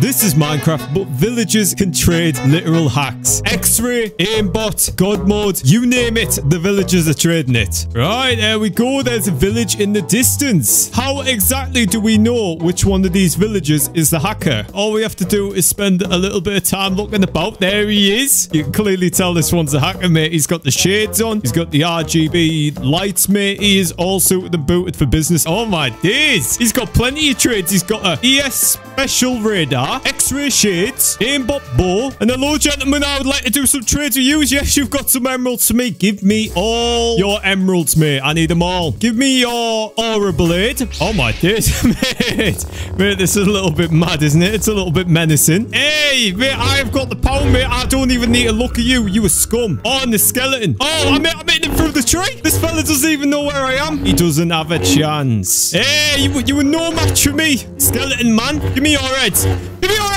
This is Minecraft, but villagers can trade literal hacks. X-ray, aimbot, god mode, you name it, the villagers are trading it. Right, there we go. There's a village in the distance. How exactly do we know which one of these villagers is the hacker? All we have to do is spend a little bit of time looking about. There he is. You can clearly tell this one's a hacker, mate. He's got the shades on. He's got the RGB lights, mate. He is all suited and booted for business. Oh my days. He's got plenty of trades. He's got a ES special radar, X-ray shades, aimbot bow, and hello, gentlemen. I would like to do some trades with you. Yes, you've got some emeralds for me. Give me all your emeralds, mate. I need them all. Give me your aura blade. Oh my days, mate. Mate, this is a little bit mad, isn't it? It's a little bit menacing. Hey, mate, I've got the power, mate. I don't even need to look at you. You a scum. Oh, and the skeleton. Oh, I made, I made him through the tree. This fella doesn't even know where I am. He doesn't have a chance. Hey, you, you were no match for me. Skeleton man. Give me your heads.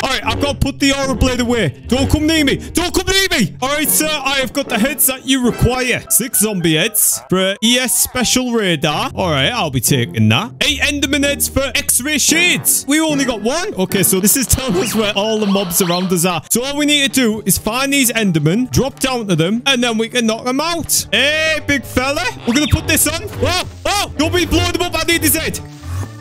All right, I've got to put the aura blade away. Don't come near me. Don't come near me. All right, sir. I have got the heads that you require. Six zombie heads for ES special radar. All right, I'll be taking that. Eight enderman heads for x-ray shades. We only got one. Okay, so this is telling us where all the mobs around us are. So all we need to do is find these endermen, drop down to them, and then we can knock them out. Hey, big fella. We're going to put this on. Oh, oh, don't be blowing them up. I need his head.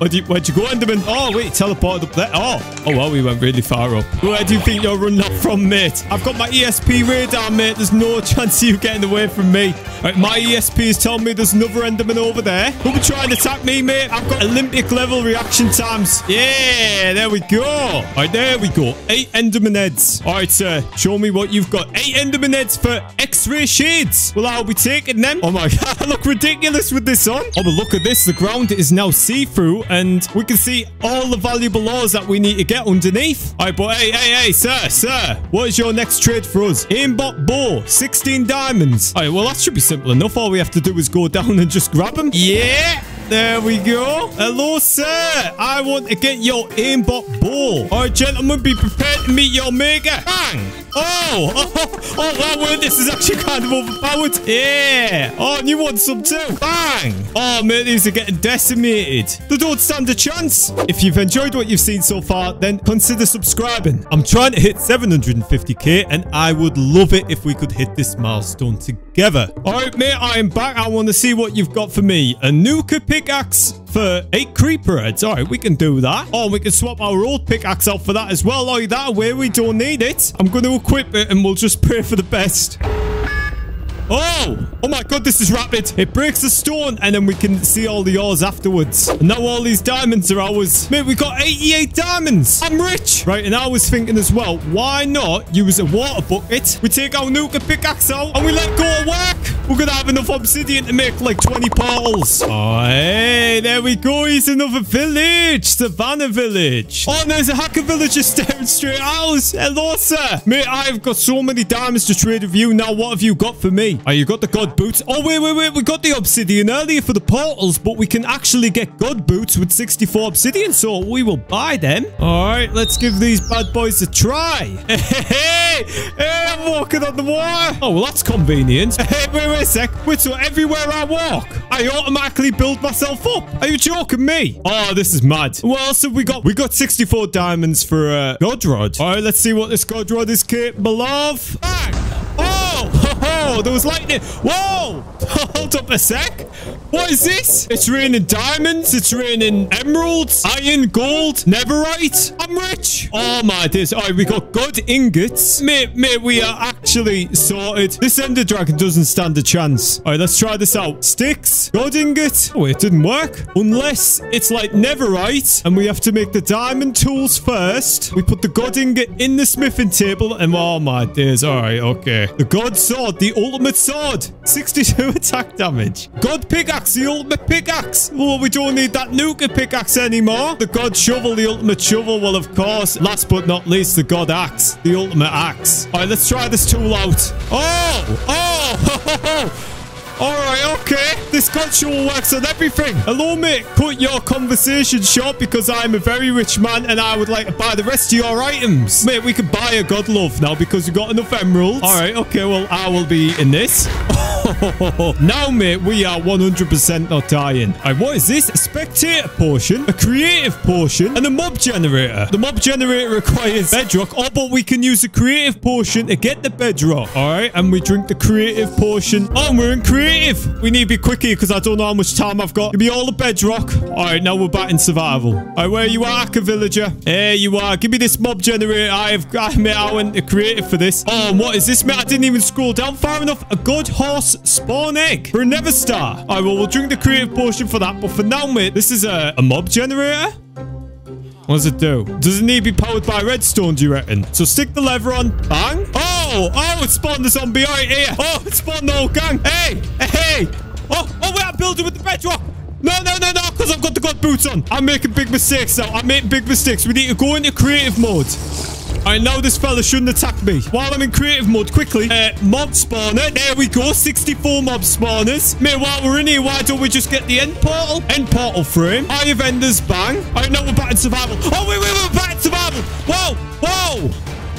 Where'd you, where'd you go, Enderman? Oh, wait, teleported up there. Oh, oh, well, we went really far up. Where do you think you're running off from, mate? I've got my ESP radar, mate. There's no chance of you getting away from me. Right, my ESP is telling me there's another Enderman over there. Who'll be trying to attack me, mate? I've got Olympic level reaction times. Yeah, there we go. All right, there we go. Eight Enderman heads. All right, sir. Show me what you've got. Eight Enderman heads for X-ray shades. Well, I'll be taking them. Oh, my God. I look ridiculous with this on. Oh, but look at this. The ground is now see-through and we can see all the valuable ores that we need to get underneath. All right, but hey, hey, hey, sir, sir, what is your next trade for us? Aimbot bow, 16 diamonds. All right, well, that should be simple enough. All we have to do is go down and just grab them. Yeah. There we go. Hello, sir. I want to get your aimbot bow. All right, gentlemen, be prepared to meet your maker. Bang. Oh, oh, oh, oh, oh, wait, this is actually kind of overpowered. Yeah. Oh, and you want some too. Bang. Oh, mate, these are getting decimated. They don't stand a chance. If you've enjoyed what you've seen so far, then consider subscribing. I'm trying to hit 750k, and I would love it if we could hit this milestone together. All right, mate, I am back. I want to see what you've got for me. A Nuker pickaxe for eight creeper heads. All right, we can do that. Oh, we can swap our old pickaxe out for that as well. Like that way, we don't need it. I'm going to equip it and we'll just pray for the best. Oh! Oh my god, this is rapid. It breaks the stone and then we can see all the ores afterwards. And now all these diamonds are ours. Mate, we got 88 diamonds. I'm rich. Right, and I was thinking as well, why not use a water bucket? We take our nuker pickaxe out and we let go of work. We're gonna have enough obsidian to make like 20 portals. Oh, hey, there we go. He's another village. Savannah village. Oh, and there's a hacker villager staring straight at us. Hello, sir. Mate, I've got so many diamonds to trade with you. Now, what have you got for me? Oh, you got the god boots. Oh, wait, wait, wait. We got the obsidian earlier for the portals, but we can actually get god boots with 64 obsidian, so we will buy them. All right, let's give these bad boys a try. Hey, hey, hey I'm walking on the water. Oh, well, that's convenient. Hey, wait, wait sec. Wait, everywhere I walk, I automatically build myself up. Are you joking me? Oh, this is mad. What else have we got? We got 64 diamonds for a uh, god rod. All right, let's see what this god rod is capable of. Bang! Oh! Oh, there was lightning. Whoa! Up a sec. What is this? It's raining diamonds. It's raining emeralds, iron, gold, netherite. I'm rich. Oh my days. All right, we got good ingots. Mate, mate, we are actually sorted. This ender dragon doesn't stand a chance. All right, let's try this out. Sticks, god ingot. Oh, it didn't work. Unless it's like netherite and we have to make the diamond tools first. We put the god ingot in the smithing table and oh my days. All right, okay. The god sword, the ultimate sword. 62 attack damage. God pickaxe, the ultimate pickaxe. Oh, we don't need that nuker pickaxe anymore. The god shovel, the ultimate shovel. Well, of course, last but not least, the god axe, the ultimate axe. All right, let's try this tool out. Oh, oh, All right, okay. This shovel works on everything. Hello, mate. Cut your conversation short because I'm a very rich man and I would like to buy the rest of your items. Mate, we can buy a god love now because we got enough emeralds. All right, okay. Well, I will be in this. now, mate, we are 100% not dying. All right, what is this? A spectator potion, a creative potion, and a mob generator. The mob generator requires bedrock. Oh, but we can use a creative potion to get the bedrock. All right, and we drink the creative potion. Oh, and we're in creative. We need to be quick because I don't know how much time I've got. Give me all the bedrock. All right, now we're back in survival. All right, where you are, Hacker Villager? There you are. Give me this mob generator. I have got, mate, I went to creative for this. Oh, what is this, mate? I didn't even scroll down far enough. A good horse spawn egg for a nether star. All right, well, we'll drink the creative potion for that. But for now, mate, this is a, a mob generator. What does it do? Does it need to be powered by redstone, do you reckon? So stick the lever on. Bang. Oh, oh, it spawned the zombie right here. Oh, it spawned the whole gang. Hey, hey. Oh, oh, we're building with the bedrock. No, no, no, no, because I've got the god boots on. I'm making big mistakes now. I'm making big mistakes. We need to go into creative mode. I know this fella shouldn't attack me. While I'm in creative mode, quickly, uh, mob spawner. There we go, 64 mob spawners. Mate, while we're in here, why don't we just get the end portal? End portal frame. Eye of Enders, bang. I now we're back in survival. Oh, wait, wait, we're back in survival. Whoa, whoa.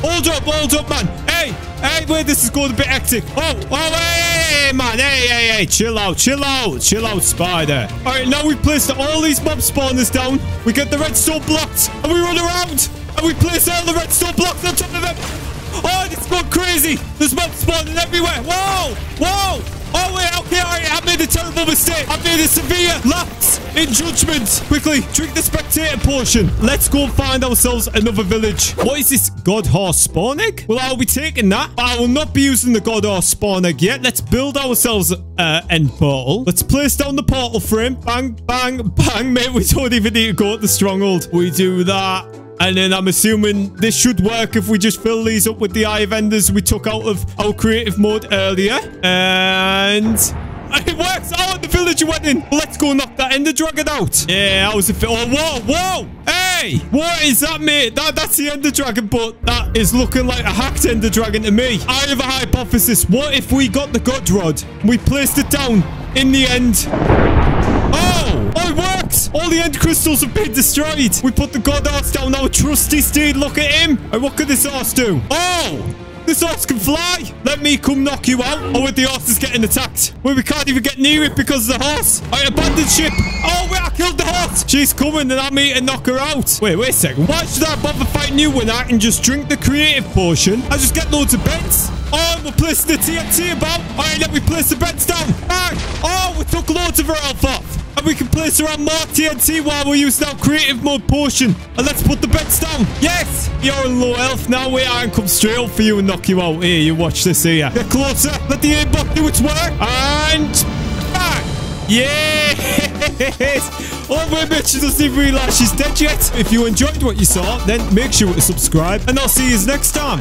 Hold up, hold up, man. Hey, hey, wait, this is going a bit hectic. Oh, oh, hey, hey, man. Hey, hey, hey, chill out, chill out, chill out, spider. All right, now we've placed all these mob spawners down. We get the redstone blocked, and we run around. We place all the redstone blocks on top of them. Oh, is going crazy. There's mob spawning everywhere. Whoa, whoa. Oh, wait, okay, all right. I made a terrible mistake. I made a severe lapse in judgment. Quickly, drink the spectator potion. Let's go find ourselves another village. What is this god horse spawn egg? Well, I'll be taking that. I will not be using the god horse spawn egg yet. Let's build ourselves uh, end portal. Let's place down the portal frame. Bang, bang, bang. Mate, we don't even need to go at the stronghold. We do that. And then I'm assuming this should work if we just fill these up with the eye vendors we took out of our creative mode earlier. And... It works! Oh, the villager went in! Let's go knock that ender dragon out! Yeah, that was a. Oh, whoa, whoa! Hey! What is that, mate? That, that's the ender dragon, but that is looking like a hacked ender dragon to me. I have a hypothesis. What if we got the god rod? We placed it down in the end. All the end crystals have been destroyed. We put the god horse down. Our trusty steed. Look at him. And what could this horse do? Oh! This horse can fly. Let me come knock you out. Oh, wait, the horse is getting attacked. Wait, we can't even get near it because of the horse. I abandoned ship. Oh, wait, I killed the horse. She's coming and I'm here to knock her out. Wait, wait a second. Why should I bother fighting you when I can just drink the creative potion? I just get loads of beds. Oh, we're placing the TNT about. All right, let me place the beds down. Bang. Oh, we took loads of her health off. And we can place around more TNT while we use our creative mode potion. And let's put the beds down. Yes! You're in low health now. Wait, I can come straight up for you and knock you out. Here, you watch this here. Get closer. Let the aimbot do its work. And... Bang! Yes! Oh, my bitch doesn't even realize she's dead yet. If you enjoyed what you saw, then make sure to subscribe. And I'll see you next time.